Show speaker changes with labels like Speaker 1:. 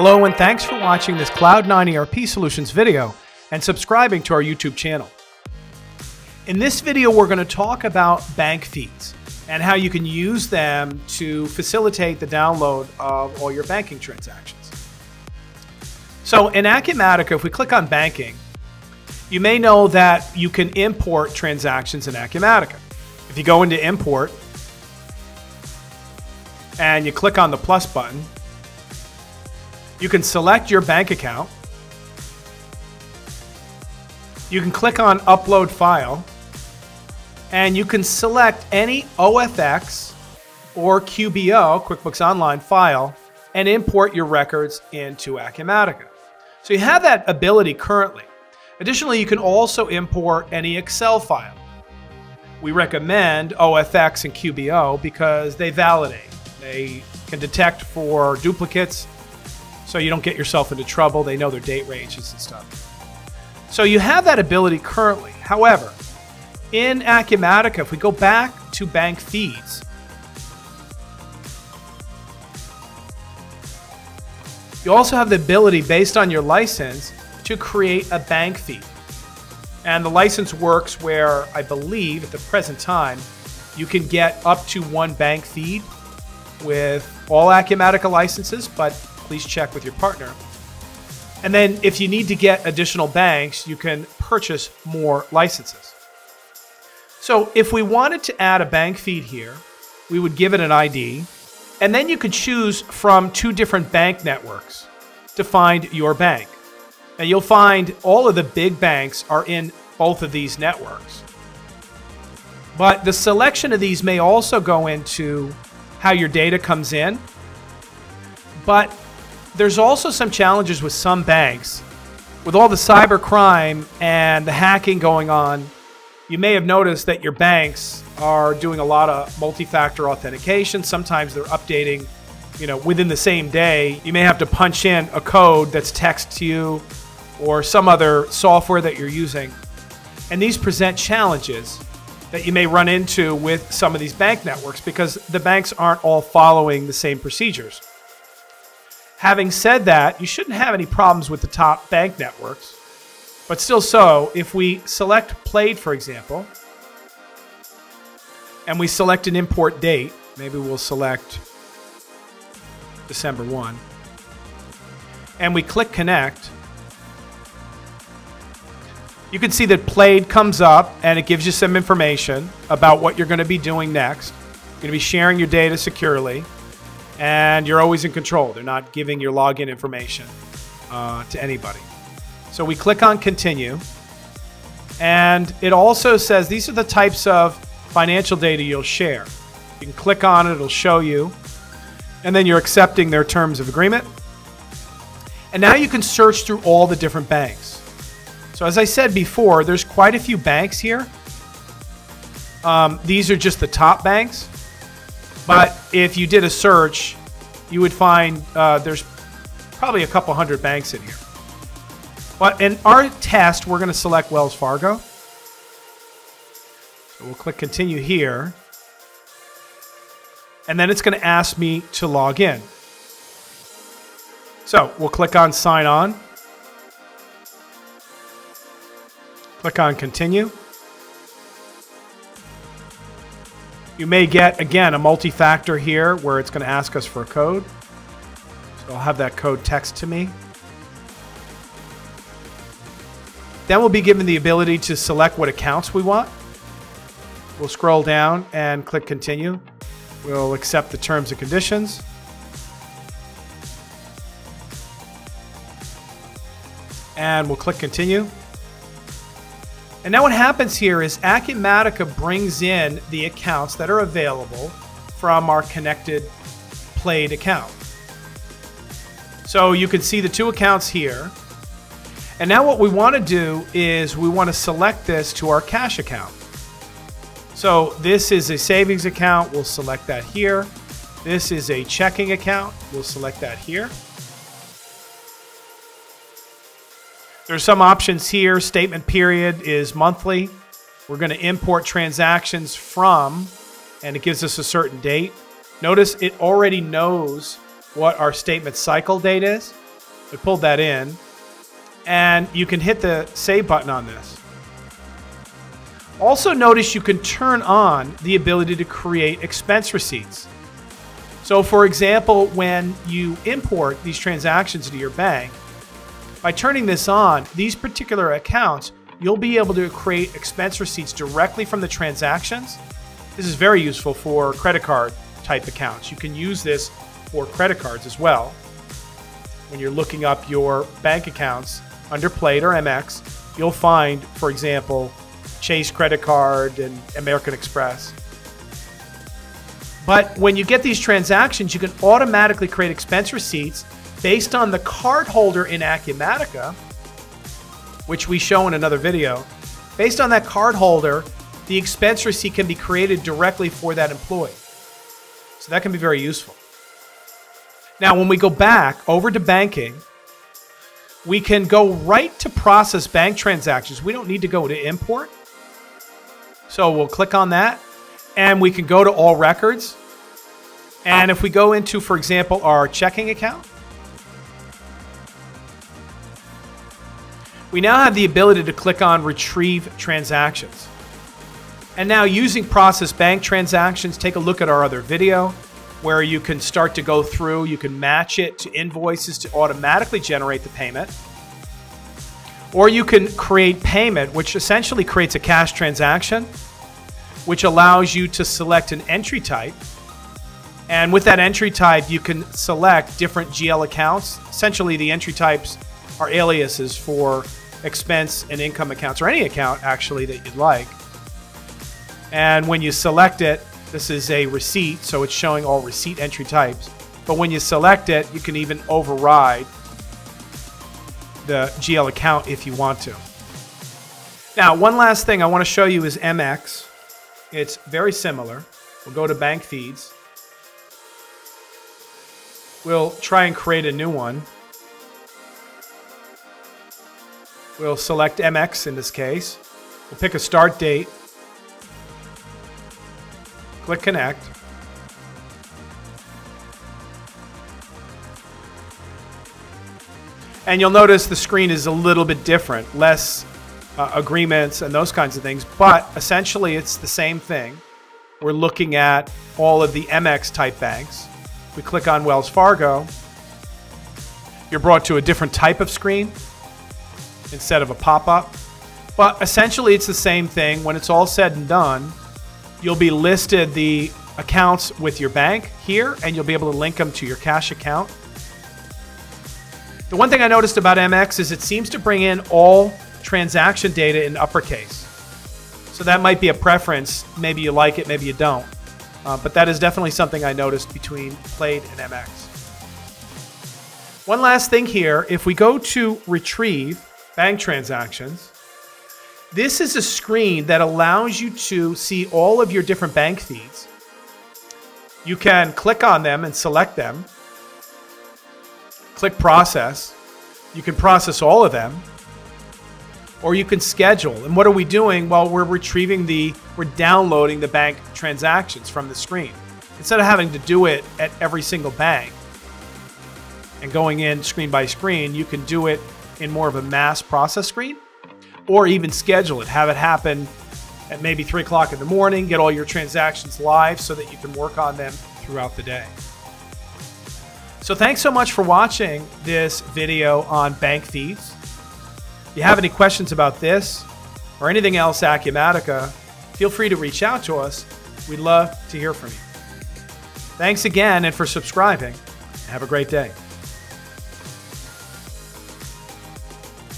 Speaker 1: Hello and thanks for watching this Cloud9 ERP Solutions video and subscribing to our YouTube channel. In this video, we're going to talk about bank feeds and how you can use them to facilitate the download of all your banking transactions. So in Acumatica, if we click on banking, you may know that you can import transactions in Acumatica. If you go into import and you click on the plus button, you can select your bank account. You can click on upload file and you can select any OFX or QBO, QuickBooks Online file, and import your records into Acumatica. So you have that ability currently. Additionally, you can also import any Excel file. We recommend OFX and QBO because they validate. They can detect for duplicates so you don't get yourself into trouble. They know their date ranges and stuff. So you have that ability currently. However, in Acumatica, if we go back to bank feeds, you also have the ability, based on your license, to create a bank feed. And the license works where I believe at the present time, you can get up to one bank feed with all Acumatica licenses, but please check with your partner. And then if you need to get additional banks, you can purchase more licenses. So if we wanted to add a bank feed here, we would give it an ID, and then you could choose from two different bank networks to find your bank. Now you'll find all of the big banks are in both of these networks. But the selection of these may also go into how your data comes in. But there's also some challenges with some banks. With all the cyber crime and the hacking going on, you may have noticed that your banks are doing a lot of multi-factor authentication. Sometimes they're updating, you know, within the same day. You may have to punch in a code that's text to you or some other software that you're using. And these present challenges that you may run into with some of these bank networks because the banks aren't all following the same procedures. Having said that, you shouldn't have any problems with the top bank networks. But still so, if we select Plaid, for example, and we select an import date, maybe we'll select December 1, and we click connect, you can see that Plaid comes up and it gives you some information about what you're going to be doing next. You're going to be sharing your data securely and you're always in control. They're not giving your login information uh, to anybody. So we click on continue, and it also says these are the types of financial data you'll share. You can click on it, it'll show you, and then you're accepting their terms of agreement. And now you can search through all the different banks. So as I said before, there's quite a few banks here. Um, these are just the top banks. But if you did a search, you would find uh, there's probably a couple hundred banks in here. But in our test, we're going to select Wells Fargo. So we'll click continue here. And then it's going to ask me to log in. So we'll click on sign on. Click on continue. You may get, again, a multi-factor here where it's going to ask us for a code. So I'll have that code text to me. Then we'll be given the ability to select what accounts we want. We'll scroll down and click continue. We'll accept the terms and conditions. And we'll click continue. And now what happens here is Acumatica brings in the accounts that are available from our connected Plaid account. So you can see the two accounts here. And now what we want to do is we want to select this to our cash account. So this is a savings account. We'll select that here. This is a checking account. We'll select that here. There's some options here. Statement period is monthly. We're going to import transactions from, and it gives us a certain date. Notice it already knows what our statement cycle date is. We pulled that in. And you can hit the save button on this. Also notice you can turn on the ability to create expense receipts. So for example, when you import these transactions into your bank, by turning this on, these particular accounts, you'll be able to create expense receipts directly from the transactions. This is very useful for credit card type accounts. You can use this for credit cards as well. When you're looking up your bank accounts under Plaid or MX, you'll find, for example, Chase credit card and American Express. But when you get these transactions, you can automatically create expense receipts based on the card holder in Acumatica, which we show in another video. Based on that card holder, the expense receipt can be created directly for that employee. So that can be very useful. Now, when we go back over to banking, we can go right to process bank transactions. We don't need to go to import. So we'll click on that and we can go to all records. And if we go into, for example, our checking account, we now have the ability to click on retrieve transactions. And now using process bank transactions, take a look at our other video where you can start to go through, you can match it to invoices to automatically generate the payment. Or you can create payment, which essentially creates a cash transaction, which allows you to select an entry type. And with that entry type, you can select different GL accounts. Essentially, the entry types are aliases for expense and income accounts, or any account actually that you'd like. And when you select it, this is a receipt, so it's showing all receipt entry types. But when you select it, you can even override the GL account if you want to. Now, one last thing I want to show you is MX. It's very similar. We'll go to bank feeds. We'll try and create a new one. We'll select MX in this case. We'll pick a start date. Click connect. And you'll notice the screen is a little bit different, less uh, agreements and those kinds of things, but essentially it's the same thing. We're looking at all of the MX type banks. We click on Wells Fargo. You're brought to a different type of screen instead of a pop up. But essentially, it's the same thing. When it's all said and done, you'll be listed the accounts with your bank here, and you'll be able to link them to your cash account. The one thing I noticed about MX is it seems to bring in all transaction data in uppercase. So that might be a preference. Maybe you like it, maybe you don't. Uh, but that is definitely something I noticed between Plaid and MX. One last thing here if we go to retrieve bank transactions, this is a screen that allows you to see all of your different bank feeds. You can click on them and select them click process. You can process all of them or you can schedule. And what are we doing? Well, we're retrieving the, we're downloading the bank transactions from the screen. Instead of having to do it at every single bank and going in screen by screen, you can do it in more of a mass process screen or even schedule it. Have it happen at maybe 3 o'clock in the morning, get all your transactions live so that you can work on them throughout the day. So thanks so much for watching this video on bank feeds. If you have any questions about this or anything else Acumatica, feel free to reach out to us. We'd love to hear from you. Thanks again and for subscribing. Have a great day.